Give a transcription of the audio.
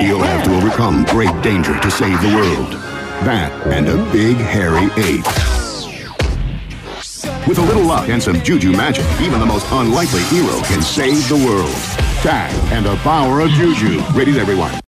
You'll have to overcome great danger to save the world. That and a big hairy ape. With a little luck and some juju magic, even the most unlikely hero can save the world. Tak and the power of juju. Rated everyone.